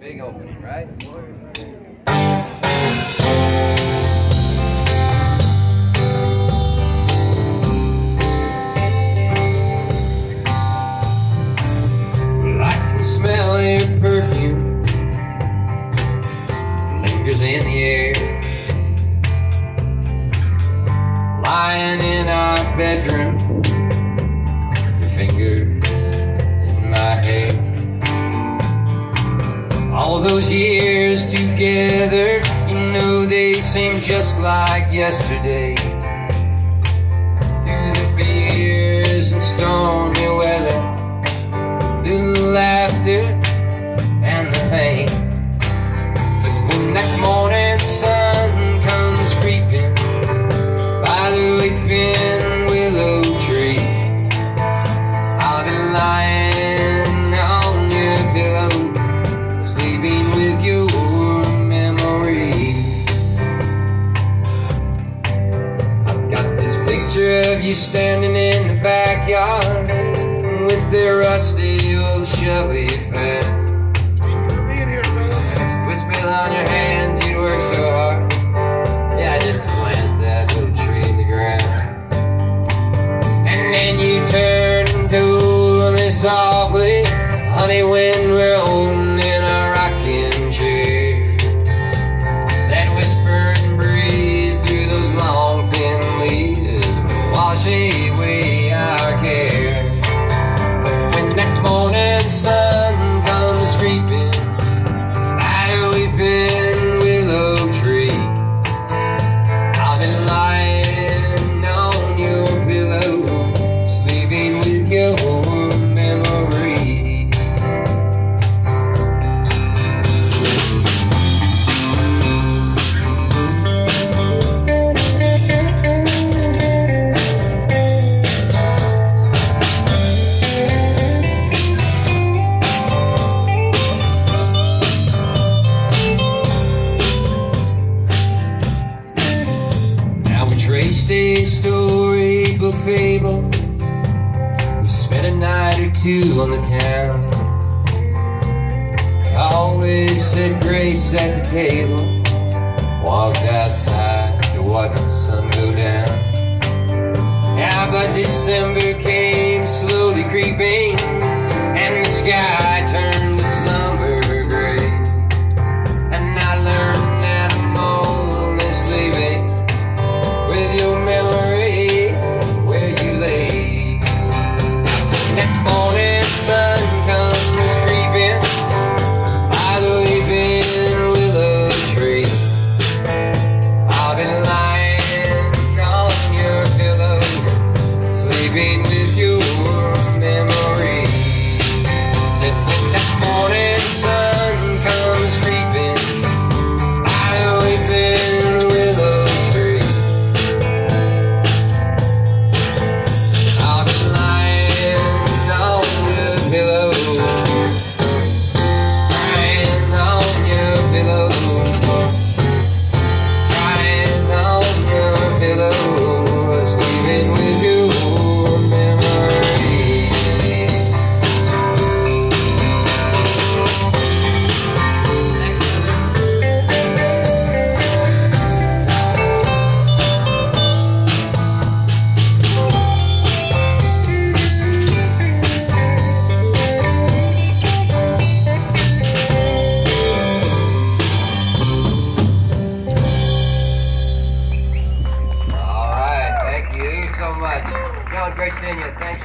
Big opening, right? Smell your perfume lingers in the air. Lying in our bedroom, All those years together, you know they seem just like yesterday. You standing in the backyard with the rusty old Chevy fan. Whisper on your hands, you work so hard. Yeah, just to plant that little tree in the ground. And then you turn told me softly, honey, when we're holding morning a storybook fable. We spent a night or two on the town. I always said grace at the table. Walked outside to watch the sun go down. Now, but December came slowly creeping, you. Thank you.